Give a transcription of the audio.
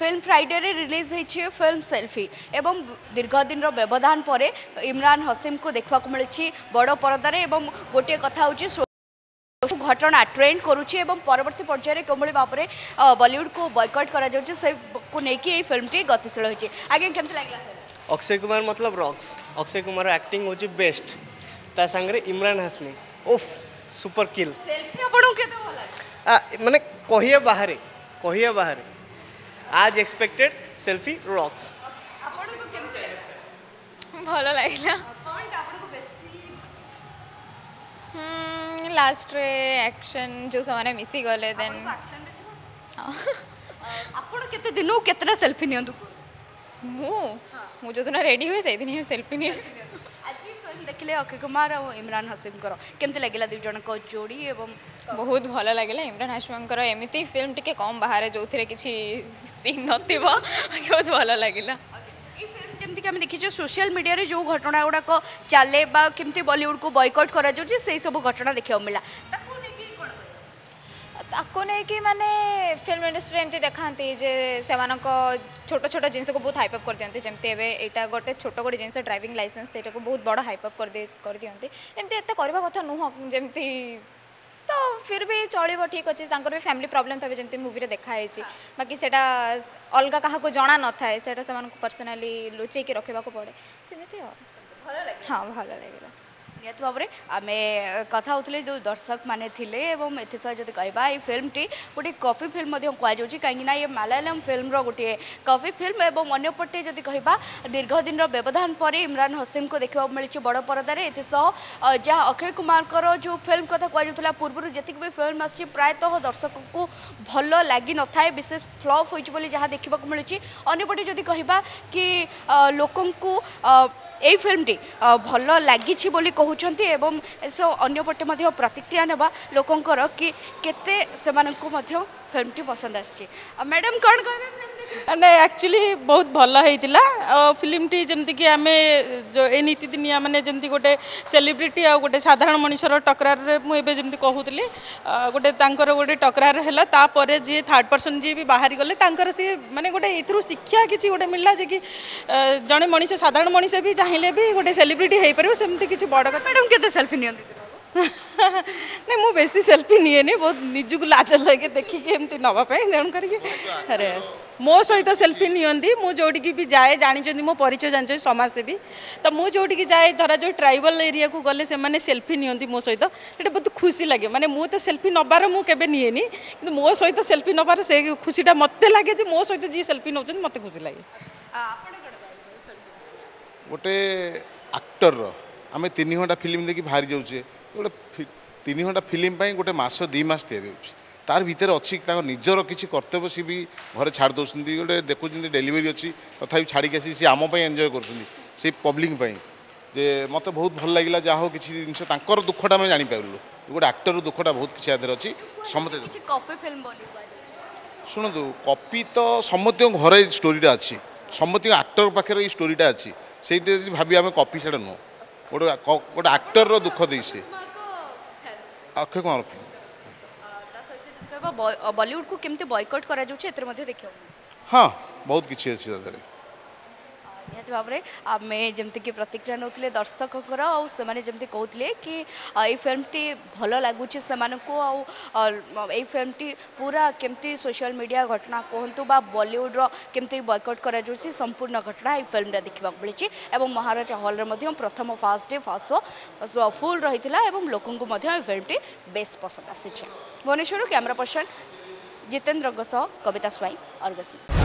film ফ্রাইডেরে release হয়েছে film selfie এবং দীর্ঘদিনর ব্যবধান পরে ইমরান হসিমকে দেখা মিছে বড় পরদার এবং গোটিয়ে কথা হচ্ছে ঘটনা ট্রেন্ড করুছে এবং পরবর্তী পর্যায়ে কেমনি ভাবে বলিউডকে বয়কট করা যাচ্ছে সেকু নেই এই ফিল্মটি গতিশীল হয়েছে আজ্ঞা কেমন লাগলা অক্ষয় কুমার মতলব রক্স অক্ষয় কুমার আক্টিং হচ্ছে বেস্ট তা সাংরে Emraan Hashmi of super kill selfie আপনার কেতে ভাল মানে কহিয়া বাহারে কহিয়া বাহারে आज एक्सपेक्टेड सेल्फी रॉक्स लास्ट रे एक्शन जो समाने मिसी गले देन आपण केते दिनो केतना सेल्फी नियंतु मु मु जदना रेडी होय सेदिन सेल्फी नियंतु ଦେଖିଲେ ଅକ୍ଷୟ କୁମାର ଆଉ ଇମ୍ରାନ୍ ହାସିମଙ୍କର କେମିତି ଲାଗିଲା ଦୁଇ ଜଣଙ୍କ ଯୋଡ଼ି ଏବଂ ବହୁତ ଭଲ ଲାଗିଲା ଇମ୍ରାନ୍ ହାସିମଙ୍କର ଏମିତି ଫିଲ୍ମ ଟିକେ କମ୍ ବାହାରେ ଯେଉଁଥିରେ କିଛି ସିନ୍ ନଥିବ ବହୁତ ଭଲ ଲାଗିଲା ଯେମିତିକି ଆମେ ଦେଖିଛୁ ସୋସିଆଲ ମିଡ଼ିଆରେ ଯେଉଁ ଘଟଣା ଗୁଡ଼ାକ ଚାଲେ ବା କେମିତି ବଲିଉଡ଼କୁ ବୟକଟ୍ କରାଯାଉଛି ସେହିସବୁ ଘଟଣା ଦେଖିବାକୁ ମିଳିଲା ତାକୁ ନେଇକି ମାନେ ଫିଲ୍ମ ଇଣ୍ଡଷ୍ଟ୍ରିରେ ଏମିତି ଦେଖାନ୍ତି ଯେ ସେମାନଙ୍କ ଛୋଟ ଛୋଟ ଜିନିଷକୁ ବହୁତ ହାଇପ୍ ଅପ୍ କରିଦିଅନ୍ତି ଯେମିତି ଏବେ ଏଇଟା ଗୋଟେ ଛୋଟ ଗୋଟେ ଜିନିଷ ଡ୍ରାଇଭିଂ ଲାଇସେନ୍ସ ସେଇଟାକୁ ବହୁତ ବଡ଼ ହାଇପ୍ ଅପ୍ କରିଦେଇ କରିଦିଅନ୍ତି ଏମିତି ଏତେ କରିବା କଥା ନୁହଁ ଯେମିତି ତ ଫିର୍ ବି ଚଳିବ ଠିକ୍ ଅଛି ତାଙ୍କର ବି ଫ୍ୟାମିଲି ପ୍ରୋବ୍ଲେମ୍ ଥିବେ ଯେମିତି ମୁଭିରେ ଦେଖା ହେଇଛି ବାକି ସେଇଟା ଅଲଗା କାହାକୁ ଜଣା ନଥାଏ ସେଇଟା ସେମାନଙ୍କୁ ପର୍ସନାଲି ଲୁଚେଇକି ରଖିବାକୁ ପଡ଼େ ସେମିତି ଆଉ ହଁ ଭଲ ଲାଗିଲା ନିହାତି ଭାବରେ ଆମେ କଥା ହେଉଥିଲେ ଯେଉଁ ଦର୍ଶକମାନେ ଥିଲେ ଏବଂ ଏଥିସହ ଯଦି କହିବା ଏଇ ଫିଲ୍ମଟି ଗୋଟିଏ କପି ଫିଲ୍ମ ମଧ୍ୟ କୁହାଯାଉଛି କାହିଁକିନା ଏ ମାଲାୟାଲମ୍ ଫିଲ୍ମର ଗୋଟିଏ କପି ଫିଲ୍ମ ଏବଂ ଅନ୍ୟପଟେ ଯଦି କହିବା ଦୀର୍ଘ ଦିନର ବ୍ୟବଧାନ ପରେ ଇମ୍ରାନ୍ ହସିମ୍ଙ୍କୁ ଦେଖିବାକୁ ମିଳିଛି ବଡ଼ ପରଦାରେ ଏଥିସହ ଯାହା ଅକ୍ଷୟ କୁମାରଙ୍କର ଯେଉଁ ଫିଲ୍ମ କଥା କୁହାଯାଉଥିଲା ପୂର୍ବରୁ ଯେତିକି ବି ଫିଲ୍ମ ଆସିଛି ପ୍ରାୟତଃ ଦର୍ଶକଙ୍କୁ ଭଲ ଲାଗିନଥାଏ ବିଶେଷ ଫ୍ଲପ୍ ହୋଇଛି ବୋଲି ଯାହା ଦେଖିବାକୁ ମିଳୁଛି ଅନ୍ୟପଟେ ଯଦି କହିବା କି ଲୋକଙ୍କୁ ଏଇ ଫିଲ୍ମଟି ଭଲ ଲାଗିଛି ବୋଲି କହୁ କହୁଛନ୍ତି ଏବଂ ଏସବୁ ଅନ୍ୟପଟେ ମଧ୍ୟ ପ୍ରତିକ୍ରିୟା ନେବା ଲୋକଙ୍କର କି କେତେ ସେମାନଙ୍କୁ ମଧ୍ୟ ଫିଲ୍ମଟି ପସନ୍ଦ ଆସିଛି ଆଉ ମ୍ୟାଡ଼ାମ୍ କ'ଣ କହିବେ ନାଇଁ ଆକ୍ଚୁଆଲି ବହୁତ ଭଲ ହେଇଥିଲା ଫିଲ୍ମଟି ଯେମିତିକି ଆମେ ଏ ନୀତିଦିନିଆ ମାନେ ଯେମିତି ଗୋଟେ ସେଲିବ୍ରିଟି ଆଉ ଗୋଟେ ସାଧାରଣ ମଣିଷର ଟକରାରରେ ମୁଁ ଏବେ ଯେମିତି କହୁଥିଲି ଗୋଟେ ତାଙ୍କର ଗୋଟେ ଟକରାର ହେଲା ତାପରେ ଯିଏ ଥାର୍ଡ଼ ପର୍ସନ୍ ଯିଏ ବି ବାହାରିଗଲେ ତାଙ୍କର ସିଏ ମାନେ ଗୋଟେ ଏଥିରୁ ଶିକ୍ଷା କିଛି ଗୋଟେ ମିଳିଲା ଯେ କି ଜଣେ ମଣିଷ ସାଧାରଣ ମଣିଷ ବି ଚାହିଁଲେ ବି ଗୋଟେ ସେଲିବ୍ରିଟି ହେଇପାରିବ ସେମିତି କିଛି ବଡ଼ କଥା ମ୍ୟାଡ଼ାମ୍ କେତେ ସେଲ୍ଫି ନିଅନ୍ତି ନାଇଁ ମୁଁ ବେଶୀ ସେଲ୍ଫି ନିଏନି ବହୁତ ନିଜକୁ ଲାଜ ଲାଗେ ଦେଖିକି ଏମିତି ନେବା ପାଇଁ ତେଣୁକରିକି ଆରେ ମୋ ସହିତ ସେଲ୍ଫି ନିଅନ୍ତି ମୁଁ ଯେଉଁଠିକି ବି ଯାଏ ଜାଣିଛନ୍ତି ମୋ ପରିଚୟ ଜାଣିଛନ୍ତି ସମାଜସେବୀ ତ ମୁଁ ଯେଉଁଠିକି ଯାଏ ଧରା ଯେଉଁ ଟ୍ରାଇବାଲ ଏରିଆକୁ ଗଲେ ସେମାନେ ସେଲ୍ଫି ନିଅନ୍ତି ମୋ ସହିତ ସେଇଟା ବହୁତ ଖୁସି ଲାଗେ ମାନେ ମୁଁ ତ ସେଲ୍ଫି ନେବାର ମୁଁ କେବେ ନିଏନି କିନ୍ତୁ ମୋ ସହିତ ସେଲ୍ଫି ନେବାର ସେ ଖୁସିଟା ମୋତେ ଲାଗେ ଯେ ମୋ ସହିତ ଯିଏ ସେଲ୍ଫି ନେଉଛନ୍ତି ମୋତେ ଖୁସି ଲାଗେ ଗୋଟେ ଆକ୍ଟରର ଆମେ ତିନି ଘଣ୍ଟା ଫିଲ୍ମ ଦେଖି ବାହାରି ଯାଉଛେ ଗୋଟେ ତିନି ଘଣ୍ଟା ଫିଲ୍ମ ପାଇଁ ଗୋଟେ ମାସ ଦୁଇ ମାସ ତିଆରି ହେଉଛି ତାର ଭିତରେ ଅଛି ତାଙ୍କ ନିଜର କିଛି କର୍ତ୍ତବ୍ୟ ସିଏ ବି ଘରେ ଛାଡ଼ି ଦେଉଛନ୍ତି ଗୋଟେ ଦେଖୁଛନ୍ତି ଡେଲିଭରି ଅଛି ତଥାପି ଛାଡ଼ିକି ଆସିକି ସିଏ ଆମ ପାଇଁ ଏନ୍ଜୟ କରୁଛନ୍ତି ସେଇ ପବ୍ଲିକ୍ ପାଇଁ ଯେ ମୋତେ ବହୁତ ଭଲ ଲାଗିଲା ଯାହା ହଉ କିଛି ଜିନିଷ ତାଙ୍କର ଦୁଃଖଟା ଆମେ ଜାଣିପାରିଲୁ ଗୋଟେ ଆକ୍ଟରର ଦୁଃଖଟା ବହୁତ କିଛି ଆଧାରେ ଅଛି ସମସ୍ତେ ଶୁଣନ୍ତୁ କପି ତ ସମସ୍ତଙ୍କ ଘରେ ଷ୍ଟୋରିଟା ଅଛି ସମସ୍ତଙ୍କ ଆକ୍ଟର ପାଖରେ ଏଇ ଷ୍ଟୋରିଟା ଅଛି ସେଇଟା ଯଦି ଭାବି ଆମେ କପି ସେଇଟା ନୁହଁ ଗୋଟେ ଗୋଟେ ଆକ୍ଟରର ଦୁଃଖ ଦେଇ ସିଏ ଅକ୍ଷୟ କୁମାର ପାଇଁ ବଲିଉଡକୁ କେମିତି ବୟକଟ୍ କରାଯାଉଛି ଏଥିରେ ମଧ୍ୟ ଦେଖିବାକୁ ହଁ ବହୁତ କିଛି ଅଛି ତା ଦେହରେ निहाती आम जमीक प्रतिक्रिया नौ दर्शकों आने जमी कहते कि फिल्म टी भल लगुच फिल्म टी पूरा केमती सोशल मीडिया घटना कहतु बलीउड्र केमती बयकट कर संपूर्ण घटना ये फिल्म देखा मिली और महाराजा हल में प्रथम फास्ट डे फास्ट शो फुल रही है लोकं फिल्म टी बे पसंद आसी भुवनेश्वर कैमेरा पर्सन जितेन्द्र सह कविता स्वईं अर्गसिंह